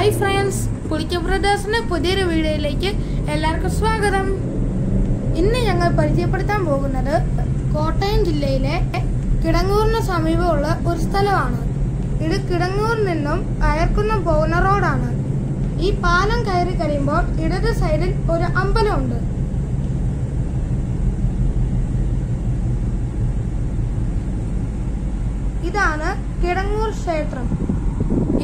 Hi friends പുളിക്ക ബ്രദേഴ്സിന്റെ പുതിയൊരു വീഡിയോയിലേക്ക് എല്ലാവർക്കും സ്വാഗതം. ഇന്ന് ഞങ്ങൾ പരിചയപ്പെടുത്താൻ പോകുന്നത് കോട്ടയം ജില്ലയിലെ കിടങ്ങൂറിന് സമീപമുള്ള ഒരു സ്ഥലമാണ്. ഇത് കിടങ്ങൂരിൽ നിന്നും അയർക്കുന്നം പോകുന്ന റോഡാണ്. ഈ പാലം കയറി കഴിയുമ്പോൾ ഇടത് സൈഡിൽ ഒരു അമ്പലമുണ്ട്. ഇതാണ് കിടങ്ങൂർ ക്ഷേത്രം.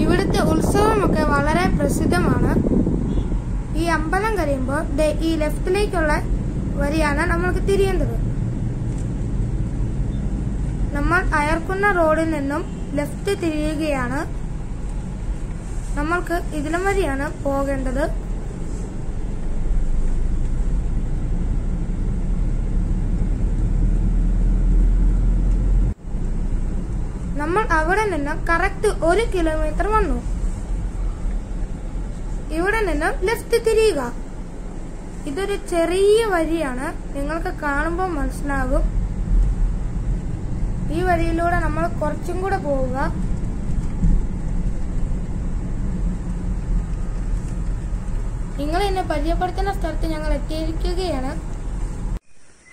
ഇവിടുത്തെ ഉത്സവമൊക്കെ വളരെ പ്രസിദ്ധമാണ്. ഈ അമ്പലം കഴിയുമ്പോൾ ഈ ലെഫ്റ്റിലേക്കുള്ള വരിയാണ് നമ്മൾക്ക് തിരിയേണ്ടത്. നമ്മൾ അയർക്കുന്ന റോഡിൽ നിന്നും ലെഫ്റ്റ് തിരിയുകയാണ്. നമ്മൾക്ക് ഇതിലും വഴിയാണ് പോകേണ്ടത്. നമ്മൾ അവിടെ നിന്ന് കറക്റ്റ് ഒരു കിലോമീറ്റർ വന്നു. ഇവിടെ നിന്ന് ലെഫ്റ്റ് തിരിയുക. ഇതൊരു ചെറിയ വഴിയാണ്. നിങ്ങൾക്ക് കാണുമ്പോൾ മനസ്സിലാകും. ഈ വഴിയിലൂടെ നമ്മൾ കുറച്ചും കൂടെ പോവുക. നിങ്ങൾ എന്നെ പരിചയപ്പെടുത്തുന്ന സ്ഥലത്ത് ഞങ്ങൾ എത്തിയിരിക്കുകയാണ്.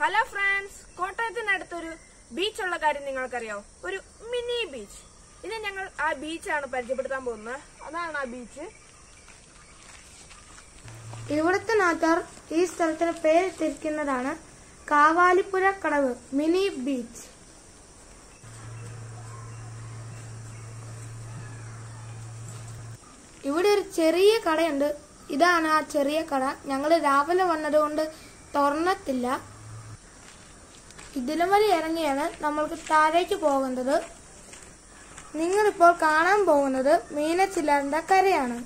ഹലോ ഫ്രണ്ട്സ് കോട്ടയത്തിനടുത്തൊരു ബീച്ചുള്ള കാര്യം നിങ്ങൾക്കറിയാവോ ഒരു മിനി ബീച്ച്. ഇത് ഞങ്ങൾ ആ ബീച്ചാണ് പരിചയപ്പെടുത്താൻ പോകുന്നത്. അതാണ് ആ ബീച്ച്. ഇവിടുത്തെ നാട്ടുകാർ ഈ സ്ഥലത്തിന് പേര് തിരിക്കുന്നതാണ് കാവാലിപ്പുര കടവ് മിനി ബീച്ച്. ഇവിടെ ഒരു ചെറിയ കടയുണ്ട്. ഇതാണ് ആ ചെറിയ കട. ഞങ്ങൾ രാവിലെ വന്നതുകൊണ്ട് തുറന്നിട്ടില്ല. ഇതിലും വഴി ഇറങ്ങിയാണ് നമ്മൾക്ക് താഴേക്ക് പോകേണ്ടത് നിങ്ങളിപ്പോൾ കാണാൻ പോകുന്നത് മീനച്ചില്ലാറിന്റെ കരയാണ്.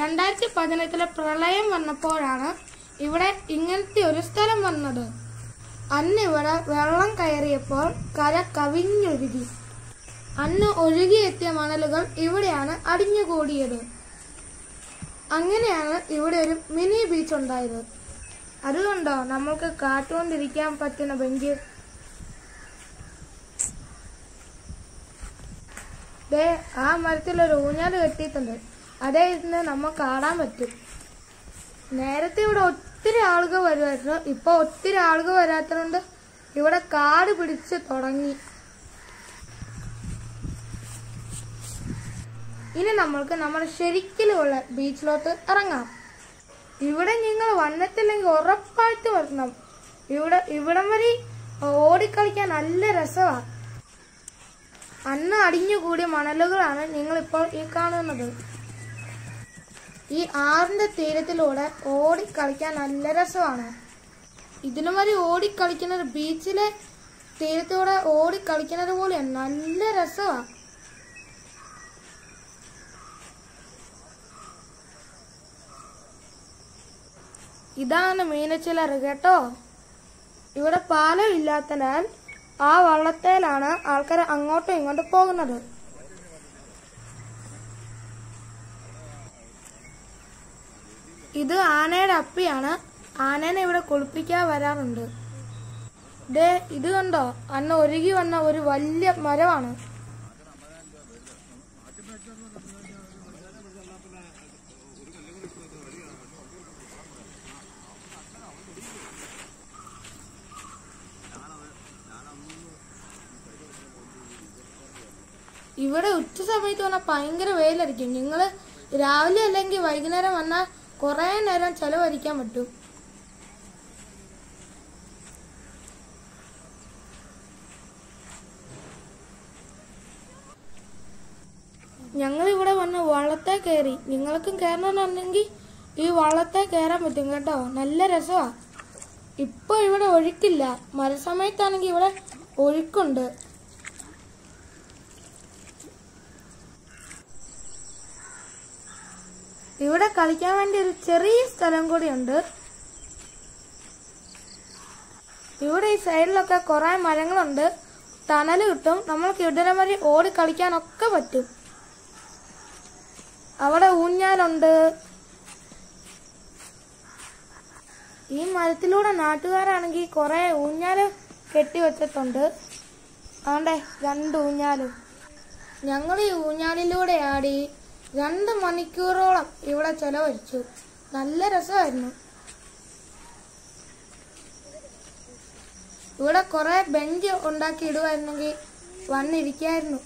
രണ്ടായിരത്തി പതിനെട്ടിലെ പ്രളയം വന്നപ്പോഴാണ് ഇവിടെ ഇങ്ങനത്തെ ഒരു സ്ഥലം വന്നത്. അന്ന് ഇവിടെ വെള്ളം കയറിയപ്പോൾ കര കവിഞ്ഞൊഴുകി. അന്ന് ഒഴുകിയെത്തിയ മണലുകൾ ഇവിടെയാണ് അടിഞ്ഞുകൂടിയത്. അങ്ങനെയാണ് ഇവിടെ ഒരു മിനി ബീച്ച് ഉണ്ടായത്. അതുകൊണ്ടോ നമ്മൾക്ക് കാട്ടുകൊണ്ടിരിക്കാൻ പറ്റുന്ന ബെഞ്ച് ദേ ആ മരത്തിൽ ഒരു ഊഞ്ഞാൽ കെട്ടിയിട്ടുണ്ട്. അതേ ഇരുന്ന് നമുക്ക് കാണാൻ പറ്റും. നേരത്തെ ഇവിടെ ഒത്തിരി ആളുകൾ വരുമായിരുന്നു. ഇപ്പൊ ഒത്തിരി ആളുകൾ വരാത്തതുകൊണ്ട് ഇവിടെ കാട് പിടിച്ച് തുടങ്ങി. ഇനി നമ്മൾക്ക് നമ്മൾ ശരിക്കലുള്ള ബീച്ചിലോട്ട് ഇറങ്ങാം. ഇവിടെ നിങ്ങൾ വന്നിട്ടില്ലെങ്കിൽ ഉറപ്പായിട്ട് വരണം. ഇവിടെ ഇവിടം വരെ ഓടിക്കളിക്കാൻ നല്ല രസമാണ് അന്ന് അടിഞ്ഞുകൂടിയ മണലുകളാണ് നിങ്ങളിപ്പോൾ ഈ കാണുന്നത്. ഈ ആറിന്റെ തീരത്തിലൂടെ ഓടിക്കളിക്കാൻ നല്ല രസമാണ്. ഇതിനും വരെ ഓടിക്കളിക്കുന്നത് ബീച്ചിലെ തീരത്തൂടെ ഓടിക്കളിക്കുന്നത് പോലെയാണ് നല്ല രസമാണ് ഇതാണ് മീനച്ചിലറ് കേട്ടോ. ഇവിടെ പാലം ഇല്ലാത്തതിനാൽ ആ വള്ളത്തേലാണ് ആൾക്കാർ അങ്ങോട്ടും ഇങ്ങോട്ടും പോകുന്നത്. ഇത് ആനയുടെ അപ്പിയാണ്. ആനേനെ ഇവിടെ കുളിപ്പിക്കാൻ വരാറുണ്ട്. ദേ ഇത് കണ്ടോ? അന്ന് ഒരുകി വന്ന ഒരു വലിയ മരമാണ്. ഇവിടെ ഉച്ച സമയത്ത് വന്നാൽ ഭയങ്കര വെയിലടിക്കും നിങ്ങൾ രാവിലെ അല്ലെങ്കിൽ വൈകുന്നേരം വന്നാൽ കുറേ നേരം ചിലവഴിക്കാൻ പറ്റും. ഞങ്ങൾ ഇവിടെ വന്ന് വള്ളത്തെ കയറി നിങ്ങൾക്കും കയറണമെന്നുണ്ടെങ്കിൽ ഈ വള്ളത്തെ കയറാൻ പറ്റും കേട്ടോ. നല്ല രസമാണ് ഇപ്പോൾ ഇവിടെ ഒഴുക്കില്ല. മരസമയത്താണെങ്കിൽ ഇവിടെ ഒഴുക്കുണ്ട്. ഇവിടെ കളിക്കാൻ വേണ്ടി ഒരു ചെറിയ സ്ഥലം കൂടിയുണ്ട്. ഇവിടെ ഈ സൈഡിലൊക്കെ കുറെ മരങ്ങളുണ്ട്. തണൽ കിട്ടും. നമ്മൾക്ക് ഇടരം വരെ ഓടി കളിക്കാനൊക്കെ പറ്റും. അവിടെ ഊഞ്ഞാലുണ്ട്. ഈ മരത്തിലൂടെ നാട്ടുകാരാണെങ്കിൽ കുറെ ഊഞ്ഞാൽ കെട്ടിവെച്ചിട്ടുണ്ട് അതുകൊണ്ടേ രണ്ട് ഊഞ്ഞാലും. ഞങ്ങൾ ഈ ഊഞ്ഞാലിലൂടെ ആടി രണ്ട് മണിക്കൂറോളം ഇവിടെ ചെലവഴിച്ചു. നല്ല രസമായിരുന്നു. ഇവിടെ കുറെ ബെഞ്ച് ഉണ്ടാക്കി ഇടുമായിരുന്നെങ്കിൽ വന്നിരിക്കായിരുന്നു.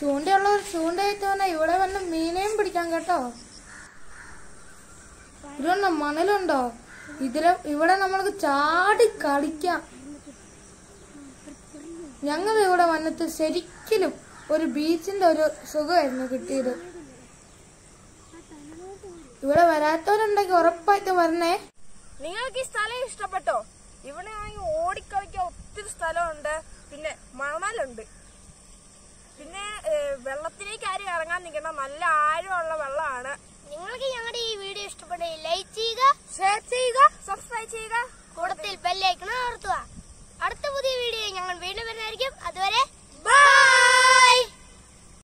ചൂണ്ടയുള്ളവർ ചൂണ്ടയിട്ട് വന്ന ഇവിടെ വന്ന് മീനെയും പിടിക്കാം കേട്ടോ. ഇവിടെ മണലുണ്ടോ? ഇതിൽ ഇവിടെ നമ്മൾക്ക് ചാടി കളിക്കാം. ഞങ്ങൾ ഇവിടെ വന്നിട്ട് ശരിക്കലും ഒരു ബീച്ചിന്റെ ഒരു സുഖമായിരുന്നു കിട്ടിയത്. ഇവിടെ വരാത്തവരുണ്ടെങ്കിൽ ഉറപ്പായിട്ട് വരണേ. നിങ്ങൾക്ക് ഈ സ്ഥലം ഇഷ്ടപ്പെട്ടോ? ഇവിടെ ആണെങ്കിൽ ഓടിക്കളിക്കാൻ ഒത്തിരി സ്ഥലമുണ്ട്. പിന്നെ മണലുണ്ട്. പിന്നെ വെള്ളത്തിലേക്ക് ആരും ഇറങ്ങാൻ നിൽക്കണം നല്ല ആഴമുള്ള വെള്ളമാണ്. നിങ്ങൾക്ക്